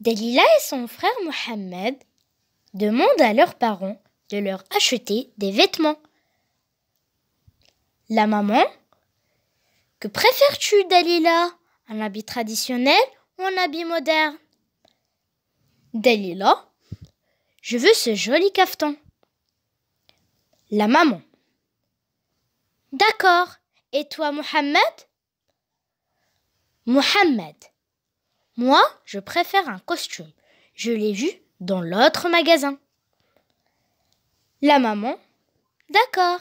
Dalila et son frère Mohamed demandent à leurs parents de leur acheter des vêtements. La maman Que préfères-tu, Dalila? Un habit traditionnel ou un habit moderne? Dalila Je veux ce joli cafetan. La maman D'accord. Et toi, Mohamed Mohamed Moi, je préfère un costume. Je l'ai vu dans l'autre magasin. La maman D'accord.